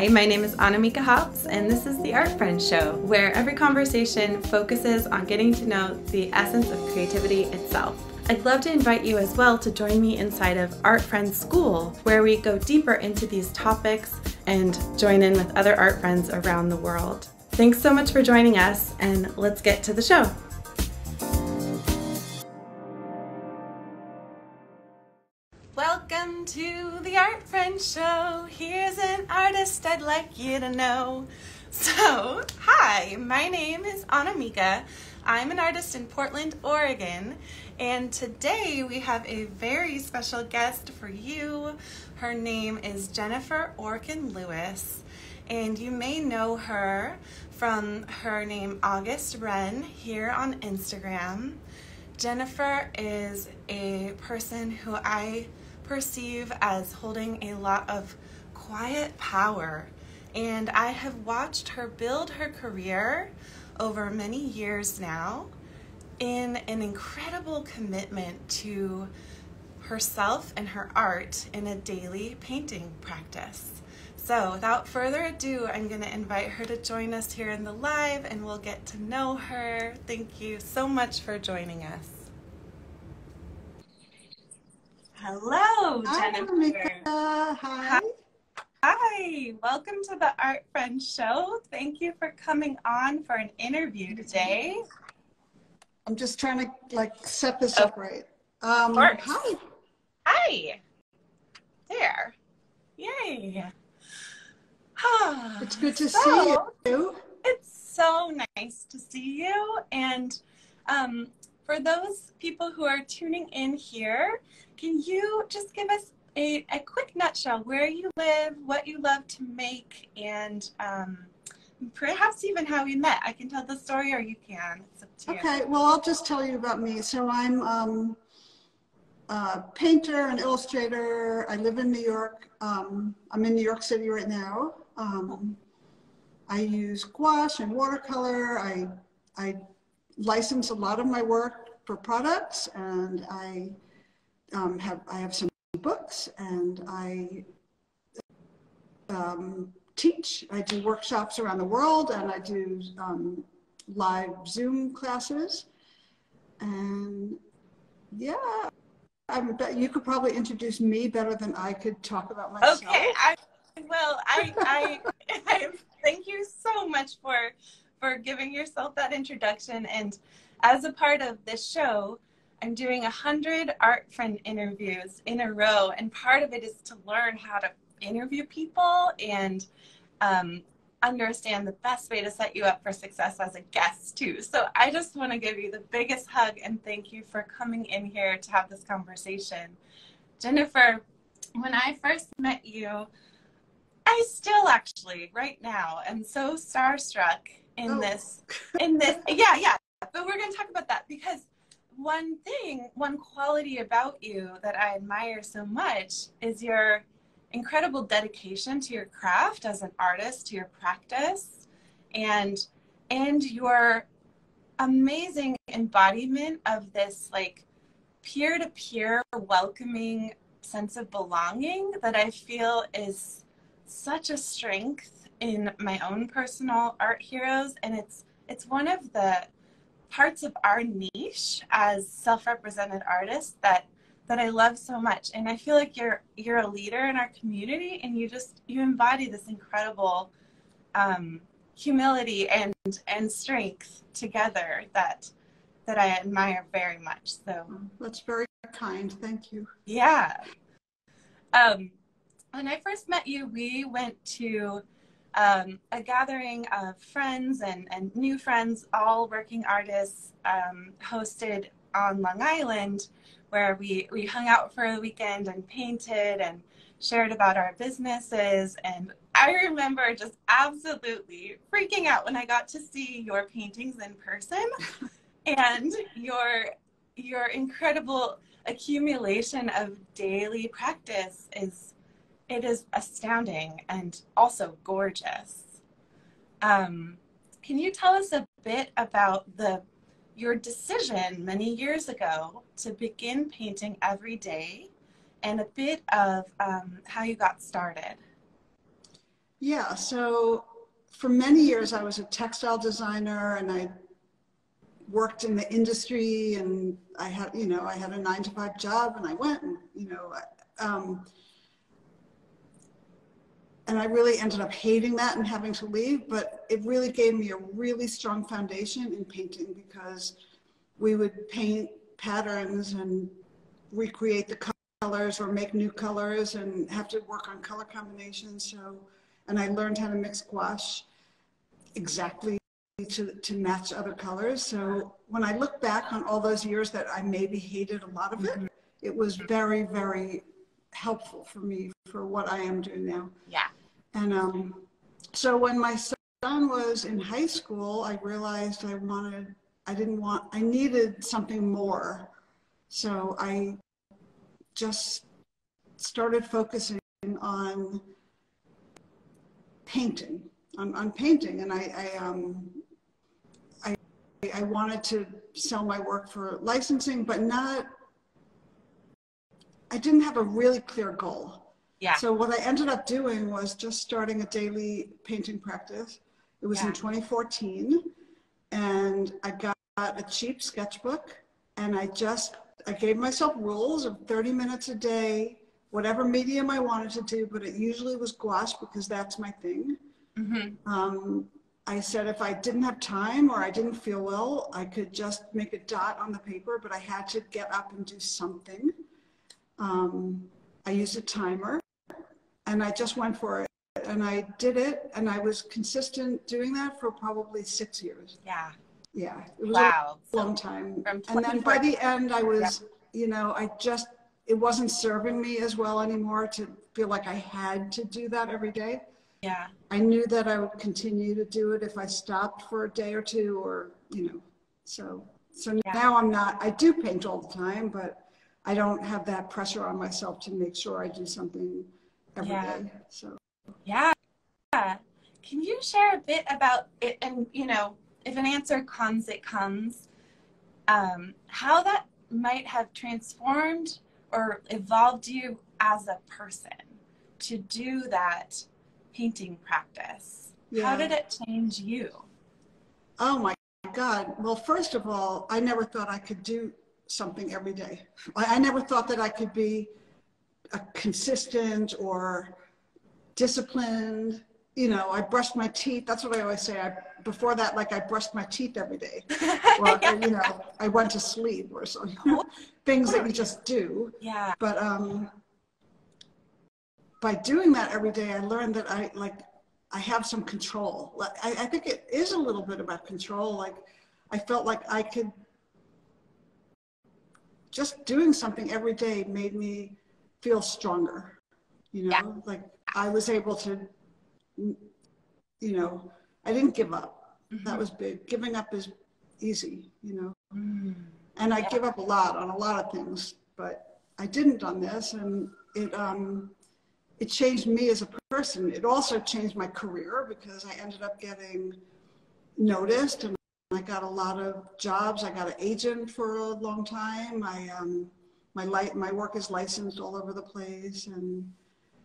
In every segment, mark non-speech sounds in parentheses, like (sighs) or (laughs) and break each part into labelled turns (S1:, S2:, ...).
S1: Hi, my name is Annamieka Hopps, and this is the Art Friends Show, where every conversation focuses on getting to know the essence of creativity itself. I'd love to invite you as well to join me inside of Art Friends School, where we go deeper into these topics and join in with other art friends around the world. Thanks so much for joining us, and let's get to the show. Show. Here's an artist I'd like you to know. So, hi, my name is Annamieka. I'm an artist in Portland, Oregon, and today we have a very special guest for you. Her name is Jennifer Orkin Lewis, and you may know her from her name August Wren here on Instagram. Jennifer is a person who I perceive as holding a lot of quiet power, and I have watched her build her career over many years now in an incredible commitment to herself and her art in a daily painting practice. So, without further ado, I'm going to invite her to join us here in the live and we'll get to know her. Thank you so much for joining us. Hello,
S2: Hi,
S1: Jennifer.
S2: Hi.
S1: Hi, welcome to the Art Friends Show. Thank you for coming on for an interview today.
S2: I'm just trying to like set this
S1: Oh,
S2: up right. Um, hi.
S1: Hi. There. Yay.
S2: It's (sighs) good to
S1: so,
S2: see you.
S1: It's so nice to see you. And um, for those people who are tuning in here, can you just give us a, a quick nutshell where you live, what you love to make, and um, perhaps even how we met? I can tell the story or you can. To you.
S2: Okay, well, I'll just tell you about me. So I'm um, a painter and illustrator. I live in New York. Um, I'm in New York City right now. Um, I use gouache and watercolor. I, I license a lot of my work for products and I um, have, I have some books and I um, teach. I do workshops around the world and I do um, live Zoom classes. And yeah, I'm, bet you could probably introduce me better than I could talk about myself.
S1: Okay. I, well, I, I, (laughs) I thank you so much for for giving yourself that introduction. And as a part of this show, I'm doing a hundred art friend interviews in a row, and part of it is to learn how to interview people and um, understand the best way to set you up for success as a guest too. So I just want to give you the biggest hug and thank you for coming in here to have this conversation. Jennifer, when I first met you, I still actually right now am so starstruck in
S2: Oh.
S1: this in this yeah, yeah. But we're going to talk about that because one thing, one quality about you that I admire so much is your incredible dedication to your craft as an artist, to your practice, and and your amazing embodiment of this like peer-to-peer welcoming sense of belonging that I feel is such a strength in my own personal art heroes. And it's it's one of the parts of our niche as self-represented artists that that I love so much. And I feel like you're you're a leader in our community, and you just you embody this incredible um, humility and and strength together that that I admire very much. So
S2: That's very kind. Thank you.
S1: yeah. Um, when I first met you, we went to um, a gathering of friends and, and new friends, all working artists, um, hosted on Long Island, where we, we hung out for a weekend and painted and shared about our businesses. And I remember just absolutely freaking out when I got to see your paintings in person (laughs) and your your incredible accumulation of daily practice is it is astounding and also gorgeous. Um, can you tell us a bit about the your decision many years ago to begin painting every day and a bit of um, how you got started?
S2: Yeah, so for many years I was a textile designer and I worked in the industry and I had, you know, I had a nine to five job and I went and, you know, um, and I really ended up hating that and having to leave, but it really gave me a really strong foundation in painting because we would paint patterns and recreate the colors or make new colors and have to work on color combinations. So, and I learned how to mix gouache exactly to, to match other colors. So when I look back on all those years that I maybe hated a lot of it, mm-hmm. it was very, very helpful for me for what I am doing now.
S1: Yeah.
S2: And um, so when my son was in high school, I realized I wanted, I didn't want, I needed something more. So I just started focusing on painting, on, on painting. And I, I, um, I, I wanted to sell my work for licensing, but not, I didn't have a really clear goal.
S1: Yeah.
S2: So what I ended up doing was just starting a daily painting practice. It was yeah. in 2014 and I got a cheap sketchbook and I just I gave myself rules of 30 minutes a day, whatever medium I wanted to do, but it usually was gouache because that's my thing. Mm-hmm. Um, I said if I didn't have time or I didn't feel well, I could just make a dot on the paper, but I had to get up and do something. Um, I used a timer and I just went for it. And I did it, and I was consistent doing that for probably six years.
S1: Yeah.
S2: Yeah. It was
S1: wow.
S2: a long time. And then by the end, I was, yeah. you know, I just, it wasn't serving me as well anymore to feel like I had to do that every day.
S1: Yeah.
S2: I knew that I would continue to do it if I stopped for a day or two or, you know, so, so yeah. now I'm not, I do paint all the time, but I don't have that pressure on myself to make sure I do something every yeah. day. So
S1: yeah. Can you share a bit about it? And you know, if an answer comes, it comes. Um, how that might have transformed or evolved you as a person to do that painting practice. Yeah. How did it change you?
S2: Oh my God. Well, first of all, I never thought I could do something every day. I, I never thought that I could be consistent or disciplined. You know, I brushed my teeth. That's what I always say. I, before that, like I brushed my teeth every day. (laughs) or, yeah. you know, I went to sleep or so. (laughs) things that you just do.
S1: Yeah.
S2: But um, by doing that every day, I learned that I like I have some control. I, I think it is a little bit about control. Like I felt like I could just doing something every day made me feel stronger. You know, yeah. like I was able to, you know, I didn't give up. Mm-hmm. That was big. Giving up is easy, you know. Mm. And I yeah. give up a lot on a lot of things, but I didn't on this, and it um, it changed me as a person. It also changed my career because I ended up getting noticed, and I got a lot of jobs. I got an agent for a long time. I um, my light my work is licensed all over the place and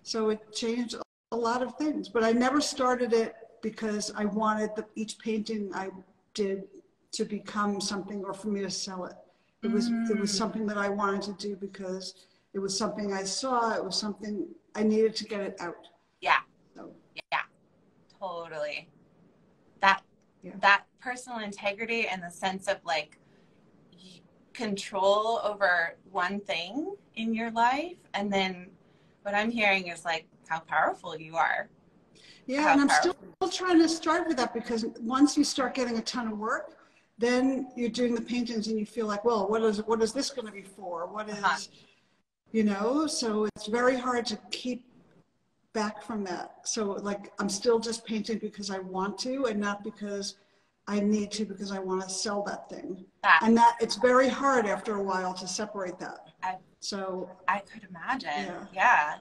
S2: so it changed a lot of things but i never started it because i wanted the, each painting i did to become something or for me to sell it it was mm. it was mm. something that i wanted to do because it was something i saw it was something i needed to get it out
S1: yeah so. yeah totally that yeah. that personal integrity and the sense of like control over one thing in your life and then what i'm hearing is like how powerful you are.
S2: Yeah how and i'm still trying to strive with that because once you start getting a ton of work then you're doing the paintings and you feel like well what is what is this going to be for? What is, uh-huh. you know? So it's very hard to keep back from that. So like i'm still just painting because i want to and not because I need to because I want to sell that thing. That, and that it's very hard after a while to separate that. I, so
S1: I could imagine. Yeah. yeah.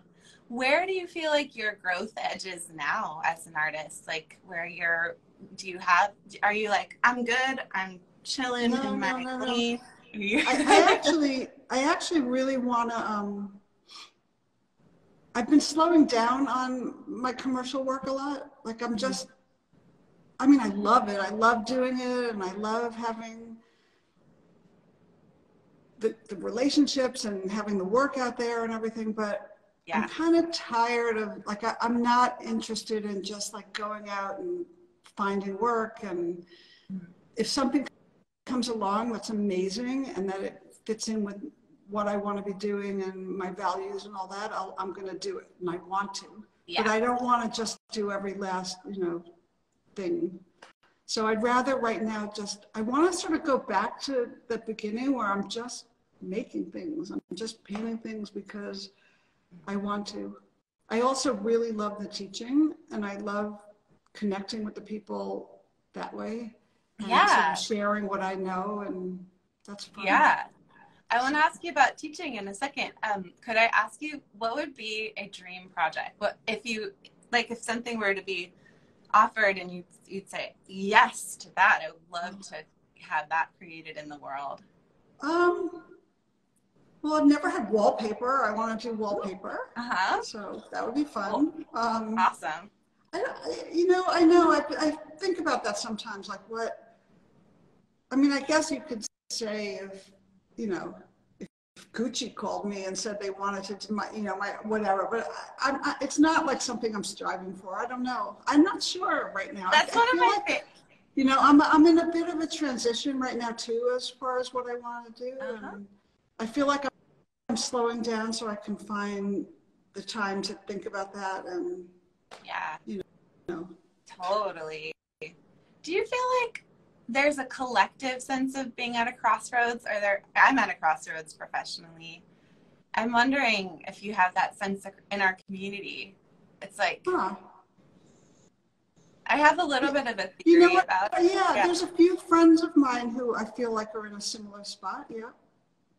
S1: Where do you feel like your growth edge is now as an artist? Like where you're, do you have, are you like, I'm good, I'm chilling no, in my no, no, no. I,
S2: I actually, I actually really want to, um, I've been slowing down on my commercial work a lot. Like I'm just, I mean, I love it. I love doing it and I love having the, the relationships and having the work out there and everything. But
S1: Yeah.
S2: I'm kind of tired of, like, I, I'm not interested in just like going out and finding work. And mm-hmm. if something comes along that's amazing and that it fits in with what I want to be doing and my values and all that, I'll, I'm going to do it and I want to. But I don't want to just do every last, you know, thing. So I'd rather right now just, I want to sort of go back to the beginning where I'm just making things. I'm just painting things because I want to. I also really love the teaching and I love connecting with the people that way. and sort of
S1: Yeah.
S2: sharing what I know and that's fun.
S1: Yeah. I want to ask you about teaching in a second. Um, could I ask you what would be a dream project? What if you like if something were to be offered and you you'd say yes to that? I would love to have that created in the world.
S2: Um, well, I've never had wallpaper. I want to do wallpaper.
S1: Uh huh.
S2: So that would be fun. Um,
S1: Awesome.
S2: I, you know, I know, I, I think about that sometimes, like what, I mean, I guess you could say if, you know, Gucci called me and said they wanted to do my, you know, my, whatever, but I, I'm, I, it's not like something I'm striving for. I don't know. I'm not sure right now.
S1: That's
S2: I
S1: one of my
S2: like,
S1: favorite.
S2: You know, I'm, I'm in a bit of a transition right now too, as far as what I want to do.
S1: Uh-huh.
S2: And I feel like I'm, I'm slowing down so I can find the time to think about that and,
S1: Yeah.
S2: you know,
S1: Totally. Do you feel like there's a collective sense of being at a crossroads or there I'm at a crossroads professionally. I'm wondering if you have that sense in our community. It's like
S2: huh.
S1: I have a little bit of a theory
S2: You know what?
S1: about
S2: Yeah,
S1: Yeah.
S2: there's a few friends of mine who I feel like are in a similar spot. Yeah.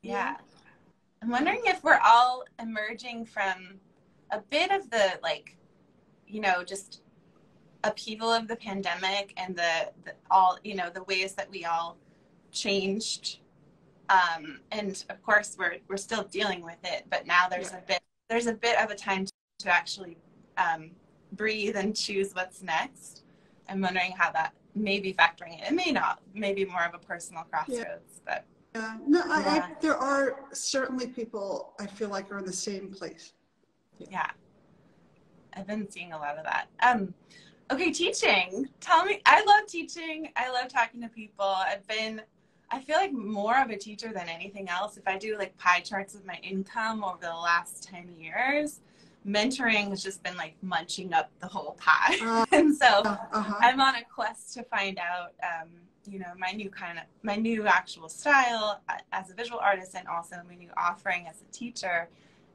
S1: Yeah. I'm wondering if we're all emerging from a bit of the like, you know, just upheaval of the pandemic and the, the all, you know, the ways that we all changed. Um, and of course we're we're still dealing with it, but now there's
S2: Yeah.
S1: a bit there's a bit of a time to actually um, breathe and choose what's next. I'm wondering how that may be factoring in. It may not, maybe more of a personal crossroads, but
S2: Yeah. No, I,
S1: Yeah.
S2: I, there are certainly people I feel like are in the same place.
S1: yeah i've been seeing a lot of that um okay teaching tell me i love teaching i love talking to people i've been i feel like more of a teacher than anything else if i do like pie charts of my income over the last 10 years mentoring has just been like munching up the whole pie
S2: Uh, (laughs)
S1: and so
S2: Uh huh.
S1: I'm on a quest to find out, um, you know, my new kind of my new actual style uh, as a visual artist, and also my new offering as a teacher.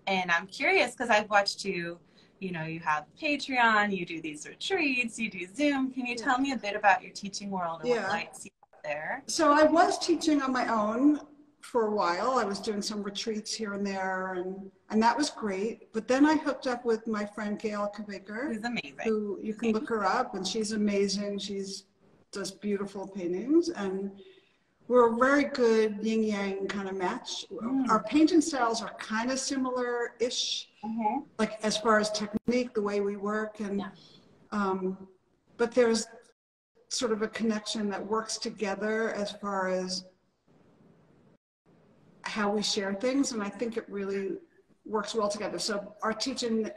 S1: And I'm curious because I've watched you. You know, you have Patreon, you do these retreats, you do Zoom. Can you tell me a bit about your teaching world and
S2: Yeah.
S1: what lights you up there?
S2: So I was teaching on my own for a while. I was doing some retreats here and there, and and that was great. But then I hooked up with my friend Gail Kabaker.
S1: It was amazing.
S2: who you can look her up and she's amazing she's does beautiful paintings and we're a very good yin yang kind of match
S1: Mm.
S2: our painting styles are kind of similar ish
S1: Mhm.
S2: like as far as technique the way we work and
S1: Yeah.
S2: um, but there's sort of a connection that works together as far as how we share things and i think it really works well together so our teaching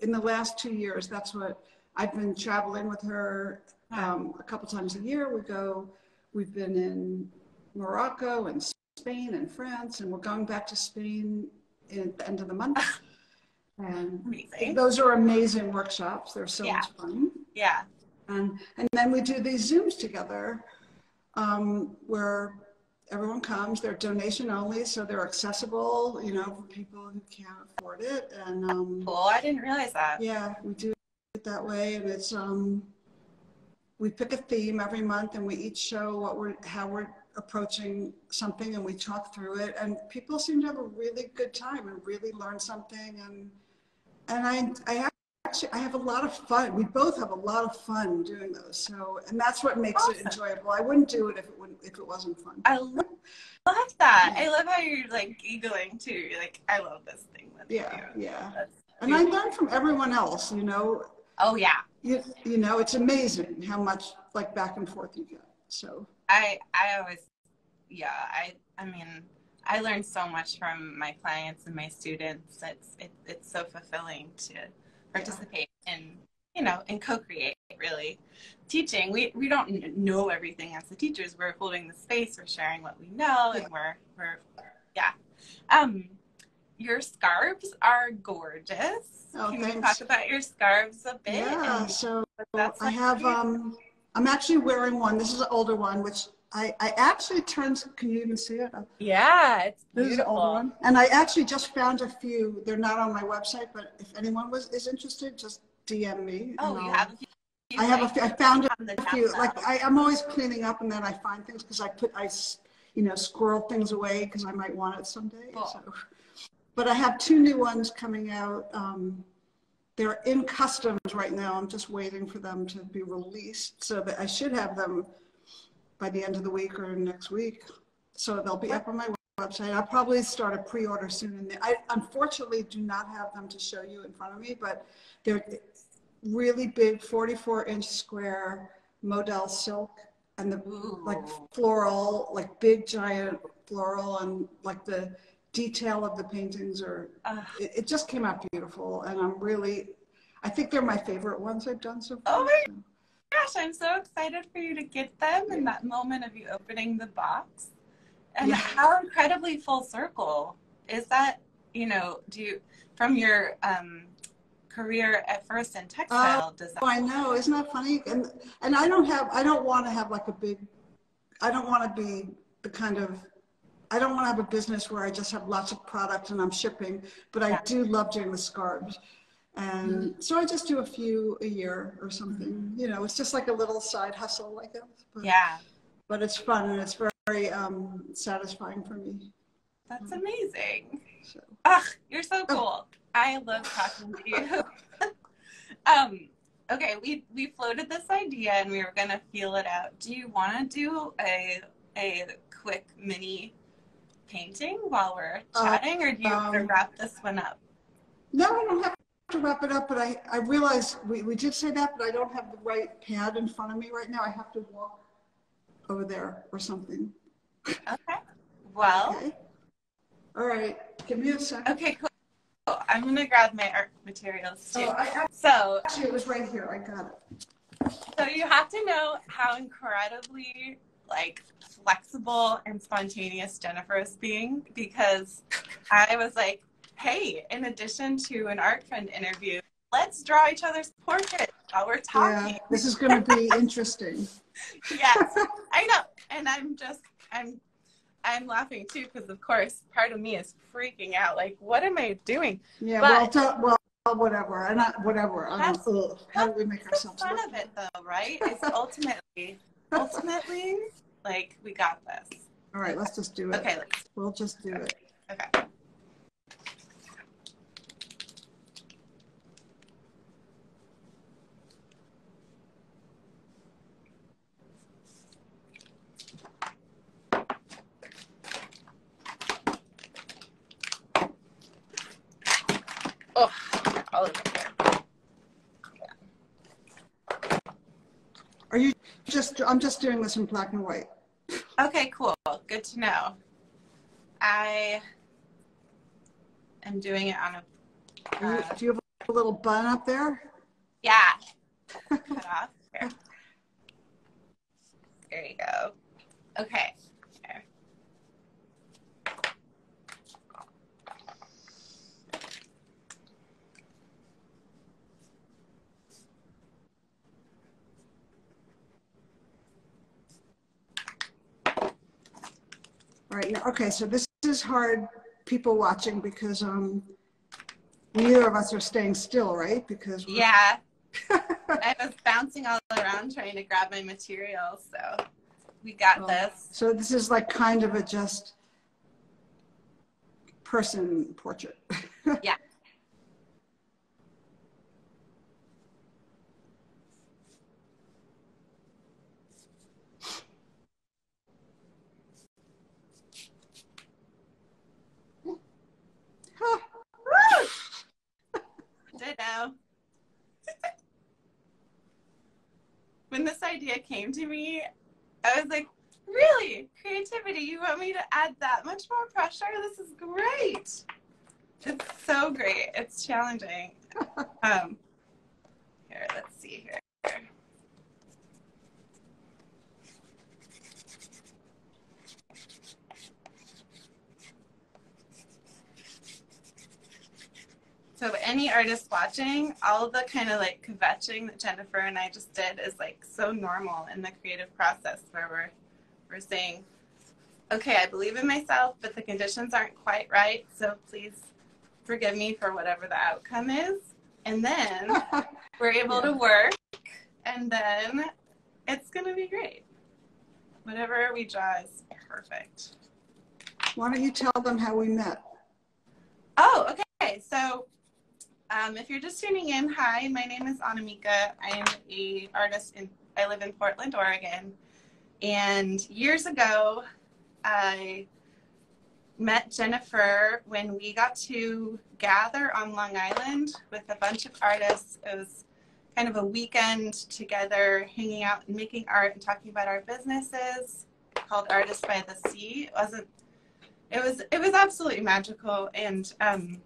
S2: in the last two years that's what i've been traveling with her um, a couple times a year we go we've been in morocco and spain and france and we're going back to spain in the end of the month and
S1: Amazing.
S2: those are amazing workshops they're so
S1: Yeah.
S2: much fun
S1: Yeah.
S2: and, and then we do these Zooms together um, where everyone comes. They're donation only, so they're accessible, you know, for people who can't afford it. And um,
S1: Cool. I didn't realize that.
S2: yeah, we do it that way. And it's, um, we pick a theme every month and we each show what we're, how we're approaching something and we talk through it. And people seem to have a really good time and really learn something. And, and I, I actually, I have a lot of fun. We both have a lot of fun doing those. So, and that's what makes it enjoyable. I wouldn't do it if it wouldn't, if it wasn't fun.
S1: I love, love that. I love how you're like giggling too. You're like, I love this thing with
S2: Yeah,
S1: you.
S2: yeah.
S1: That's
S2: And I learn from everyone else, you know.
S1: Oh yeah.
S2: You, you know, it's amazing how much like back and forth you get. So
S1: I I always yeah, I I mean I learn so much from my clients and my students. It's it, it's so fulfilling to participate yeah. in you know and co-create really teaching. We we don't know everything as the teachers. We're holding the space. We're sharing what we know, and we're we're yeah. Um, your scarves are gorgeous.
S2: Oh,
S1: Can
S2: thanks.
S1: we talk about your scarves a bit?
S2: Yeah. So
S1: That's
S2: I have um, I'm actually wearing one. This is an older one, which I, I actually turned, can you even see it?
S1: Yeah, it's
S2: This is an
S1: beautiful.
S2: one. And I actually just found a few, they're not on my website, but if anyone was, is interested, just DM me.
S1: Oh, you
S2: I'll-
S1: have a few.
S2: I have a few, I found a few, like. I, I'm always cleaning up and then I find things because I put, I, you know, squirrel things away because I might want it someday.
S1: Cool.
S2: So, But I have two new ones coming out. Um, they're in customs right now. I'm just waiting for them to be released. So that I should have them by the end of the week or next week. So they'll be up on my website. I'll probably start a pre-order soon. And I unfortunately do not have them to show you in front of me, but they're really big 44 inch square modal silk and the
S1: Ooh.
S2: like floral, like big giant floral and like the detail of the paintings are, it, it just came out beautiful. And I'm really, I think they're my favorite ones I've done so far.
S1: Oh my gosh, I'm so excited for you to get them and that moment of you opening the box. And
S2: Yeah.
S1: how incredibly full circle is that, you know, do you, from your um, career at first in textile design?
S2: Oh, I know, isn't that funny? And and I don't have, I don't want to have like a big, I don't want to be the kind of, I don't want to have a business where I just have lots of product and I'm shipping, but I do love doing the scarves. And so I just do a few a year or something. You know, it's just like a little side hustle, I guess. But,
S1: Yeah,
S2: but it's fun and it's very um, satisfying for me.
S1: that's amazing.
S2: So.
S1: Ugh, you're so cool. I love talking to you. (laughs) um, okay, we we floated this idea and we were gonna feel it out. Do you want to do a a quick mini painting while we're
S2: Uh,
S1: chatting, or do you want to
S2: um,
S1: wrap this one up?
S2: No, I don't have to wrap it up, but I, I realize we, we did say that, but I don't have the right pad in front of me right now. I have to walk over there or something.
S1: Okay. Well,
S2: Okay. All right, give me a second.
S1: okay, cool. I'm gonna grab my art materials oh, too.
S2: Oh, I,
S1: So,
S2: actually, it was right here. I got it.
S1: so you have to know how incredibly like flexible and spontaneous Jennifer is being because I was like, hey, in addition to an art friend interview, let's draw each other's portraits while we're talking.
S2: Yeah, this is going to be (laughs) interesting.
S1: yes, (laughs) I know. And I'm just, I'm, I'm laughing too because of course part of me is freaking out. Like, what am I doing?
S2: Yeah,
S1: But-
S2: well, well, whatever. And I, whatever. I don't, ugh, how do we make
S1: That's
S2: ourselves
S1: fun
S2: look?
S1: of it though, right? It's (laughs) ultimately, ultimately, like we got this.
S2: All right, let's just do it.
S1: Okay, let's,
S2: We'll just do it.
S1: okay.
S2: Just, I'm just doing this in black and white.
S1: Okay, cool. Good to know. I am doing it on a uh,
S2: Do you have a little bun up there?
S1: yeah. Cut off. There. There you go. Okay. There.
S2: All right, now, okay, so this is hard, people watching, because um, neither of us are staying still, right? Because we're-
S1: Yeah. (laughs) I was bouncing all around trying to grab my materials, so we got
S2: Oh.
S1: this.
S2: So this is like kind of a just person portrait. (laughs)
S1: Yeah. idea came to me, I was like, really? Creativity? You want me to add that much more pressure? This is great. It's so great. It's challenging. (laughs) um, here, let's see here. So any artist watching, all the kind of like kvetching that Jennifer and I just did is like so normal in the creative process where we're we're saying, okay, I believe in myself, but the conditions aren't quite right, so please forgive me for whatever the outcome is. And then (laughs) we're able to work and then it's gonna be great. Whatever we draw is perfect.
S2: Why don't you tell them how we met?
S1: Oh, okay. So um, if you're just tuning in, hi, my name is Annamieka. I'm a artist in, I live in Portland, Oregon. And years ago, I met Jennifer when we got to gather on Long Island with a bunch of artists. It was kind of a weekend together, hanging out and making art and talking about our businesses called Artists by the Sea. It wasn't, it was, it was absolutely magical. And, um,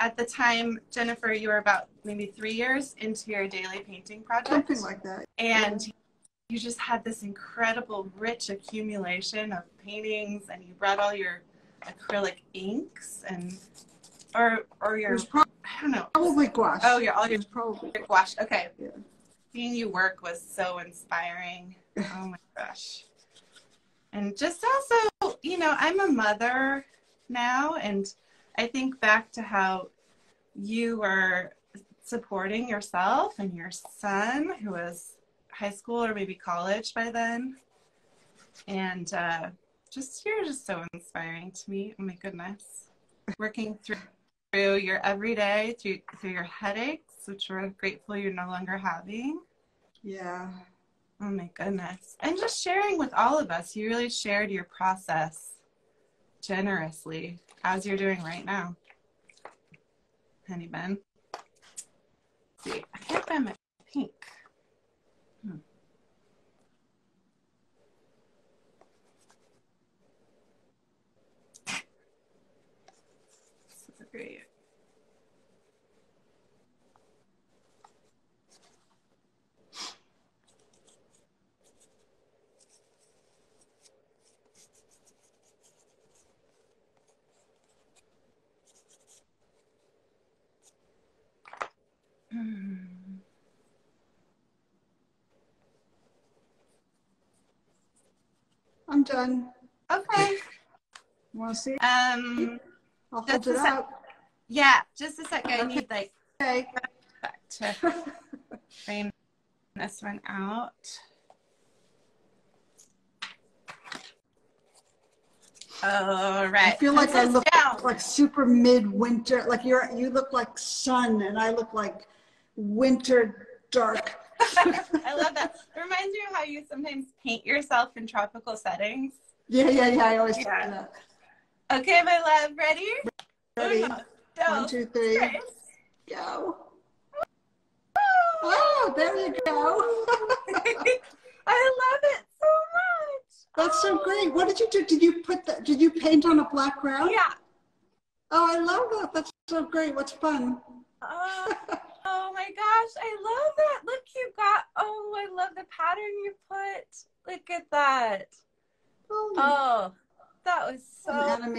S1: at the time, Jennifer, you were about maybe three years into your daily painting project.
S2: Something like that.
S1: And you just had this incredible, rich accumulation of paintings, and you brought all your acrylic inks and or or your
S2: pro-
S1: I don't know.
S2: Probably gouache.
S1: Oh, your all your
S2: probably
S1: gouache. Okay.
S2: Yeah.
S1: Seeing you work was so inspiring. (laughs) Oh my gosh. And just also, you know, I'm a mother now and I think back to how you were supporting yourself and your son, who was high school or maybe college by then. And uh, just, you're just so inspiring to me. Oh my goodness. Working through, through your everyday, through, through your headaches, which we're grateful you're no longer having.
S2: Yeah.
S1: Oh my goodness. And just sharing with all of us. You really shared your process generously as you're doing right now. Honey Ben. Let's see, I can't find my pink. Hmm. Great. Hmm.
S2: I'm done.
S1: Okay.
S2: Want to see?
S1: Um.
S2: I'll hold it
S1: sec.
S2: out.
S1: Yeah. Just a second. I need like
S2: Okay.
S1: back to frame this one out. All right.
S2: I feel like I look
S1: down.
S2: like super midwinter. Like you're you look like sun, and I look like winter dark. (laughs)
S1: I love that. It reminds me of how you sometimes paint yourself in tropical settings.
S2: Yeah, yeah, yeah. I always do
S1: Yeah.
S2: that.
S1: Okay, my love, ready?
S2: Ready?
S1: Uno,
S2: One, two, three.
S1: tres.
S2: Go. Oh, there you go. (laughs)
S1: I love it so much.
S2: That's so oh. great. What did you do? Did you put that? Did you paint on a black ground?
S1: Yeah.
S2: Oh, I love that. That's so great. What's fun?
S1: Oh, (laughs) oh my gosh, I love that. Look, you got, oh, I love the pattern you put. Look at that.
S2: Oh,
S1: Oh, that was so,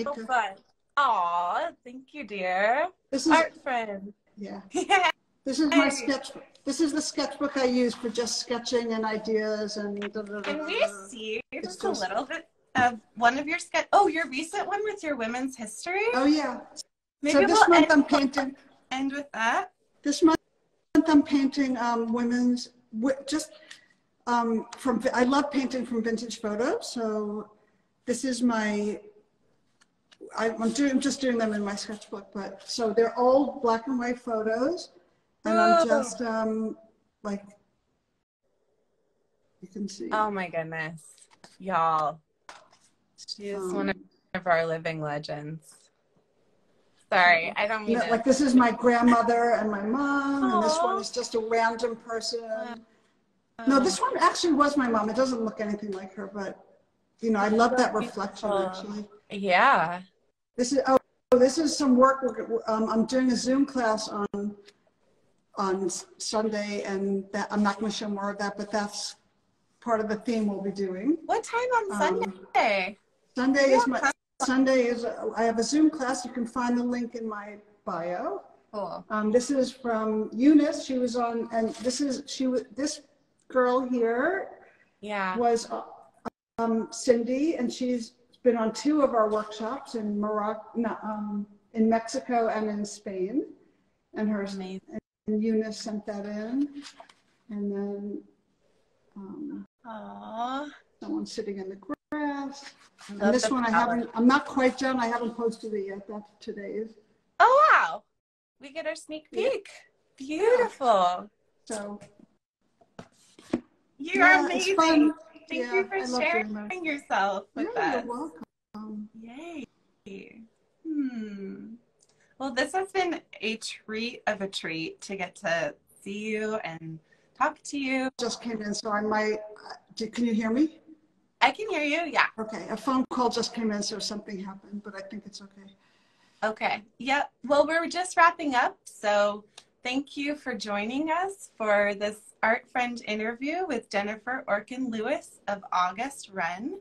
S1: so fun. Aw, thank you, dear.
S2: this is
S1: Art friend.
S2: yeah. (laughs)
S1: Yeah.
S2: This is my sketchbook. This is the sketchbook I use for just sketching and ideas and. Da, da, da,
S1: Can we see
S2: It's
S1: just a little bit of one of your sketch? Oh, your recent one with your women's history?
S2: Oh yeah.
S1: Maybe
S2: so this
S1: we'll
S2: month I'm painting.
S1: end with that.
S2: This month I'm painting um, women's just um, from. I love painting from vintage photos. So this is my. I, I'm doing just doing them in my sketchbook, but so they're old black and white photos, and
S1: Oh.
S2: I'm just um, like. You can see.
S1: Oh my goodness. Y'all. She is
S2: Um,
S1: one of our living legends. Sorry, I don't
S2: You know, like this is my grandmother and my mom, and this one is just a random person. No, this one actually was my mom. It doesn't look anything like her, but you know, I love that reflection actually.
S1: Yeah.
S2: This is oh, this is some work. Um, I'm doing a Zoom class on on Sunday, and that I'm not going to show more of that, but that's part of the theme we'll be doing.
S1: What time on
S2: Um,
S1: Sunday?
S2: Sunday is my. Sunday is I have a Zoom class. You can find the link in my bio.
S1: Cool.
S2: Um, this is from Eunice. She was on, and this is she was this girl here
S1: Yeah.
S2: was um, Cindy, and she's been on two of our workshops in Morocco, no, um, in Mexico and in Spain. And her
S1: Amazing.
S2: and Eunice sent that in, and then um,
S1: Aw.
S2: someone sitting in the grass. And this one I haven't. I'm not quite done. I haven't posted it yet. That's today's.
S1: Oh wow. We get our sneak
S2: Yeah.
S1: peek. Beautiful.
S2: So
S1: You're
S2: Yeah,
S1: amazing. Thank
S2: Yeah,
S1: you for
S2: I
S1: sharing yourself with
S2: yeah,
S1: us.
S2: you're welcome.
S1: Yay. Hmm. Well, this has been a treat of a treat to get to see you and talk to you.
S2: Just came in, so I might. uh, Can you hear me?
S1: I can hear you. Yeah.
S2: Okay, a phone call just came in, so something happened, but I think it's okay.
S1: Okay. Yep. Well, we're just wrapping up. So thank you for joining us for this Art Friend interview with Jennifer Orkin Lewis of August Wren.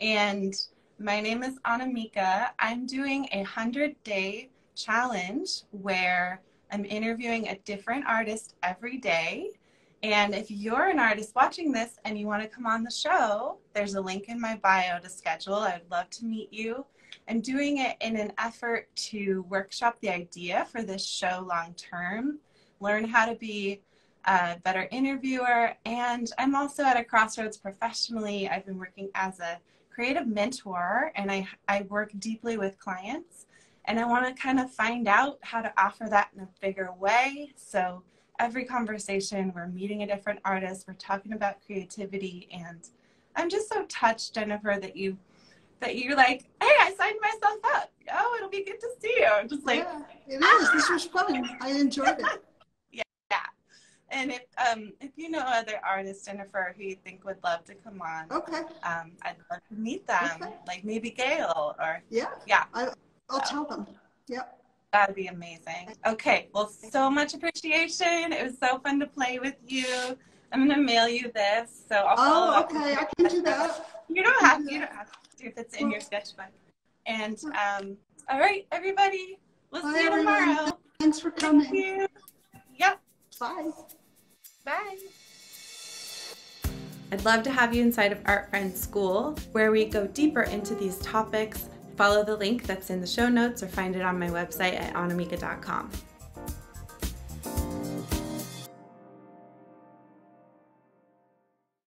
S1: And my name is Annamieka. I'm doing a 100 day challenge where I'm interviewing a different artist every day. And if you're an artist watching this and you want to come on the show, there's a link in my bio to schedule. I'd love to meet you. I'm doing it in an effort to workshop the idea for this show long term, learn how to be a better interviewer, and I'm also at a crossroads professionally. I've been working as a creative mentor and I, I work deeply with clients, and I want to kind of find out how to offer that in a bigger way. So every conversation, we're meeting a different artist, we're talking about creativity, and I'm just so touched, Jennifer, that you that you're like, hey, I signed myself up. Oh, it'll be good to see you. I'm just like,
S2: yeah, it is. This was fun. I enjoyed it. (laughs)
S1: yeah. And if um if you know other artists, Jennifer, who you think would love to come on,
S2: Okay.
S1: um, I'd love to meet them.
S2: Okay.
S1: Like maybe Gail or
S2: Yeah.
S1: Yeah.
S2: I, I'll tell them. Yep.
S1: That'd be amazing. Okay, well, so much appreciation. It was so fun to play with you. I'm gonna mail you this, so I'll follow
S2: Oh,
S1: up
S2: okay. I can do that.
S1: You don't have to. You don't have to if it's in your sketchbook. And um, all right, everybody, we'll
S2: Bye,
S1: see you
S2: everyone.
S1: tomorrow.
S2: Thanks for
S1: Thank
S2: coming.
S1: you. Yep.
S2: Bye.
S1: Bye. I'd love to have you inside of Art Friends School, where we go deeper into these topics. Follow the link that's in the show notes or find it on my website at annamieka.com.